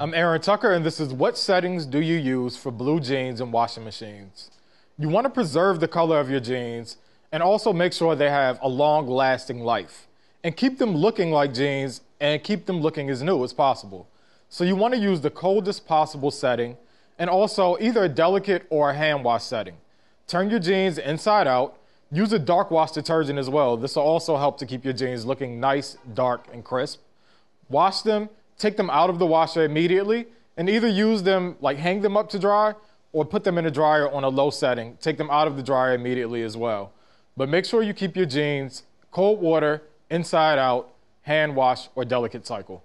I'm Aaron Tucker, and this is What Settings Do You Use for Blue Jeans and Washing Machines? You want to preserve the color of your jeans and also make sure they have a long lasting life and keep them looking like jeans and keep them looking as new as possible. So you want to use the coldest possible setting and also either a delicate or a hand wash setting. Turn your jeans inside out. Use a dark wash detergent as well. This will also help to keep your jeans looking nice, dark, and crisp. Wash them take them out of the washer immediately and either use them, like hang them up to dry, or put them in a dryer on a low setting. Take them out of the dryer immediately as well. But make sure you keep your jeans cold water, inside out, hand wash, or delicate cycle.